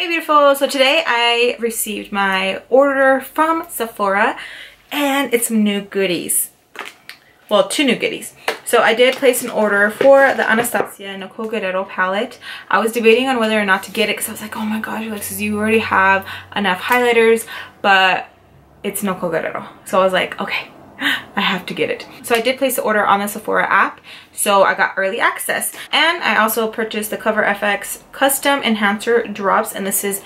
Hey beautiful, so today I received my order from Sephora and it's some new goodies. Well, two new goodies. So I did place an order for the Anastasia Nicole Guerriero palette. I was debating on whether or not to get it because I was like, oh my gosh, Alexis, you already have enough highlighters, but it's Nicole Guerriero. So I was like, okay, I have to get it. So I did place the order on the Sephora app. So I got early access. And I also purchased the Cover FX Custom Enhancer Drops. And this is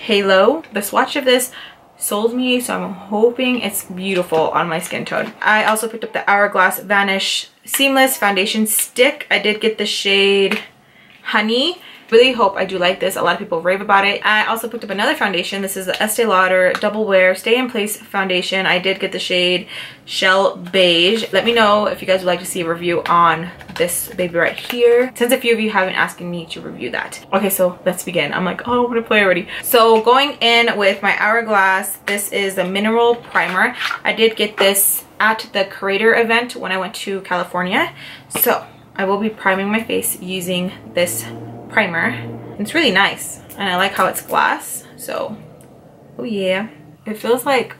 Halo. The swatch of this sold me. So I'm hoping it's beautiful on my skin tone. I also picked up the Hourglass Vanish Seamless Foundation Stick. I did get the shade Honey really hope I do like this. A lot of people rave about it. I also picked up another foundation. This is the Estee Lauder Double Wear Stay in Place Foundation. I did get the shade Shell Beige. Let me know if you guys would like to see a review on this baby right here since a few of you have been asking me to review that okay so let's begin i'm like oh i want to play already so going in with my hourglass this is a mineral primer i did get this at the creator event when i went to california so i will be priming my face using this primer. It's really nice and I like how it's glass. So, oh yeah. It feels like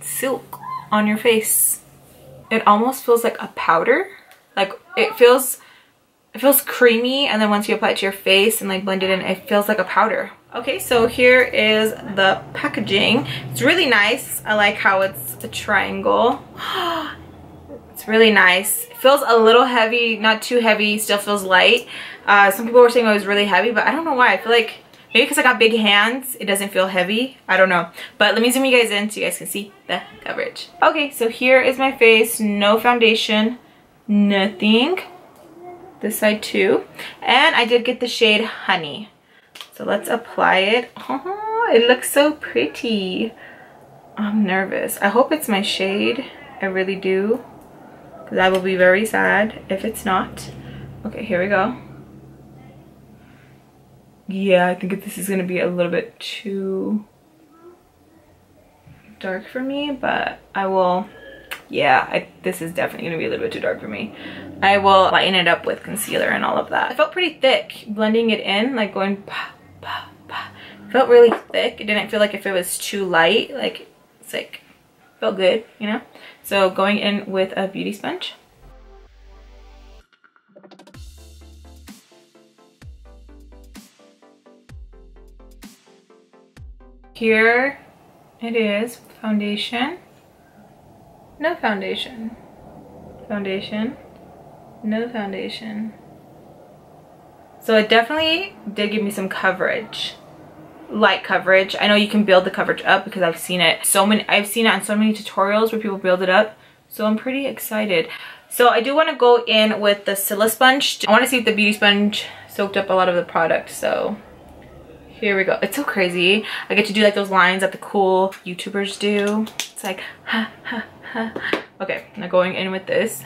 silk on your face. It almost feels like a powder. Like it feels, it feels creamy and then once you apply it to your face and like blend it in, it feels like a powder. Okay, so here is the packaging. It's really nice. I like how it's a triangle. It's really nice. It feels a little heavy, not too heavy, still feels light. Uh, some people were saying it was really heavy, but I don't know why. I feel like maybe because I got big hands, it doesn't feel heavy. I don't know. But let me zoom you guys in so you guys can see the coverage. Okay, so here is my face. No foundation, nothing. This side too. And I did get the shade Honey. So let's apply it. Oh, it looks so pretty. I'm nervous. I hope it's my shade. I really do because I will be very sad if it's not. Okay, here we go. Yeah, I think this is going to be a little bit too dark for me, but I will, yeah, I, this is definitely going to be a little bit too dark for me. I will lighten it up with concealer and all of that. It felt pretty thick blending it in, like going. Felt really thick. It didn't feel like if it was too light, like it's like, felt good, you know? So going in with a beauty sponge. Here it is, foundation, no foundation, foundation, no foundation. So it definitely did give me some coverage light coverage. I know you can build the coverage up because I've seen it so many I've seen it on so many tutorials where people build it up. So I'm pretty excited. So I do want to go in with the Silisponge. I want to see if the beauty sponge soaked up a lot of the product. So here we go. It's so crazy. I get to do like those lines that the cool YouTubers do. It's like ha ha ha. Okay, now going in with this.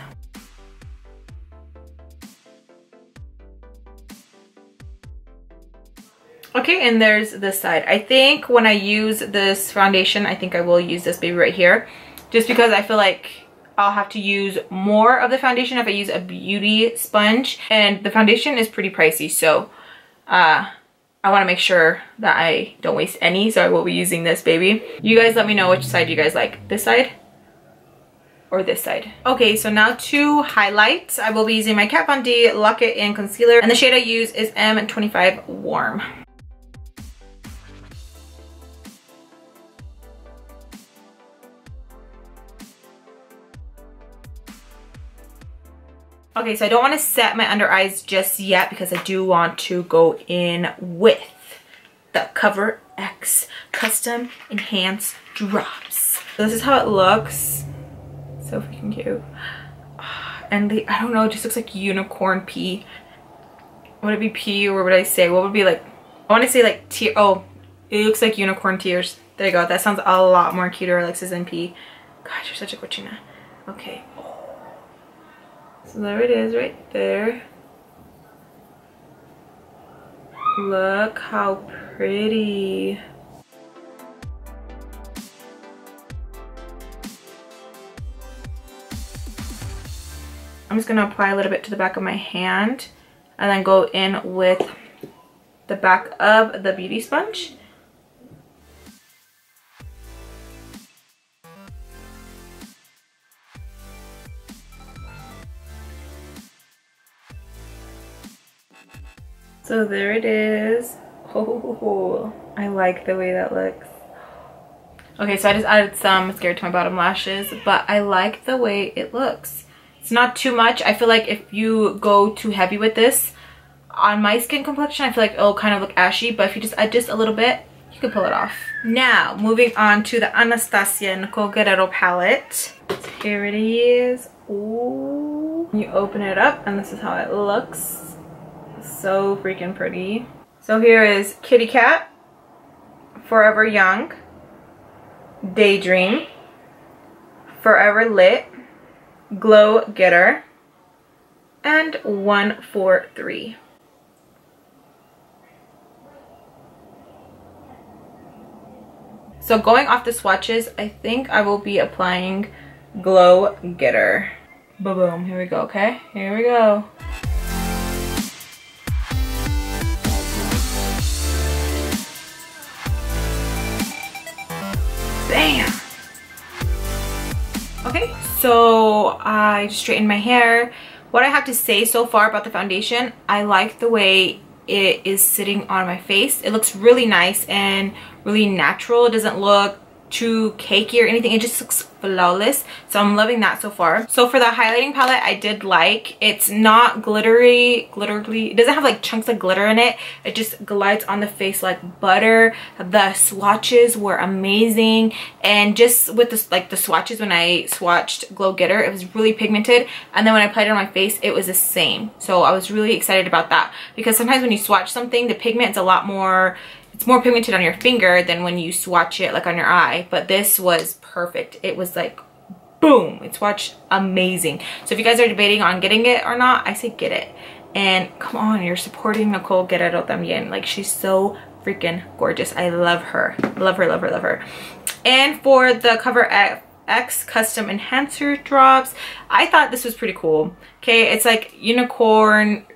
Okay, and there's this side. I think when I use this foundation, I think I will use this baby right here. Just because I feel like I'll have to use more of the foundation if I use a beauty sponge. And the foundation is pretty pricey, so uh, I want to make sure that I don't waste any. So I will be using this baby. You guys let me know which side you guys like. This side? or this side. Okay, so now to highlight. I will be using my Kat Von D Lock It In Concealer. And the shade I use is M25 Warm. Okay, so I don't want to set my under eyes just yet because I do want to go in with the Cover FX Custom Enhanced Drops. So this is how it looks. So freaking cute. Uh, and the, I don't know, it just looks like unicorn pee. Would it be pee or would I say? What would be like, I want to say like tear, oh, it looks like unicorn tears. There you go, that sounds a lot more cuter, Alexis, than pee. Gosh, you're such a cochina. Okay, so there it is right there. Look how pretty. I'm just going to apply a little bit to the back of my hand and then go in with the back of the beauty sponge. So there it is. Oh, I like the way that looks. Okay, so I just added some mascara to my bottom lashes, but I like the way it looks. It's not too much. I feel like if you go too heavy with this, on my skin complexion, I feel like it'll kind of look ashy, but if you just add just a little bit, you can pull it off. Now, moving on to the Anastasia Nicole Guerriero palette. Here it is. Ooh. You open it up and this is how it looks. So freaking pretty. So here is Kitty Cat, Forever Young, Daydream, Forever Lit, Glow Getter, and 143. So going off the swatches, I think I will be applying Glow Getter. Ba-boom, here we go, okay? Here we go. Okay, so I straightened my hair. What I have to say so far about the foundation, I like the way it is sitting on my face. It looks really nice and really natural. It doesn't look too cakey or anything. It just looks flawless. So I'm loving that so far. So for the highlighting palette, I did like. It's not glittery, glittery. It doesn't have like chunks of glitter in it. It just glides on the face like butter. The swatches were amazing. And just with the, like the swatches when I swatched Glow Getter, it was really pigmented. And then when I applied it on my face, it was the same. So I was really excited about that. Because sometimes when you swatch something, the pigment is a lot more it's more pigmented on your finger than when you swatch it like on your eye but this was perfect it was like boom it's watch amazing. So if you guys are debating on getting it or not i say get it. And come on you're supporting nicole guerriero también. Like she's so freaking gorgeous. I love her. Love her love her love her. And for the cover FX custom enhancer drops i thought this was pretty cool. Okay it's like unicorn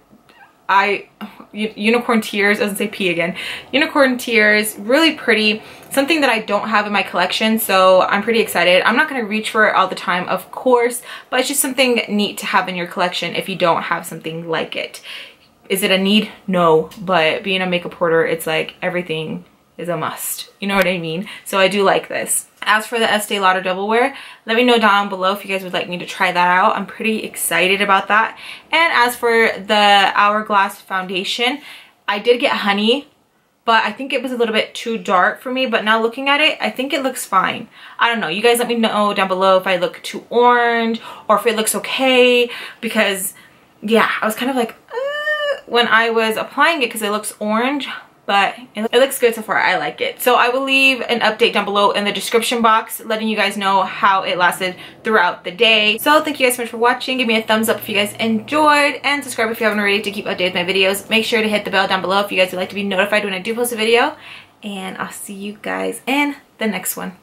I unicorn tears doesn't say P again. Unicorn tears really pretty. Something that I don't have in my collection so I'm pretty excited. I'm not going to reach for it all the time of course but it's just something neat to have in your collection if you don't have something like it. Is it a need? No but being a makeup hoarder it's like everything is a must you know what I mean so I do like this as for the Estee Lauder Double Wear, let me know down below if you guys would like me to try that out. I'm pretty excited about that. And as for the Hourglass Foundation, I did get honey, but I think it was a little bit too dark for me. But now looking at it, I think it looks fine. I don't know. You guys let me know down below if I look too orange or if it looks okay. Because, yeah, I was kind of like, uh, when I was applying it because it looks orange but it looks good so far. I like it. So I will leave an update down below in the description box letting you guys know how it lasted throughout the day. So thank you guys so much for watching. Give me a thumbs up if you guys enjoyed and subscribe if you haven't already to keep updated with my videos. Make sure to hit the bell down below if you guys would like to be notified when I do post a video. And I'll see you guys in the next one.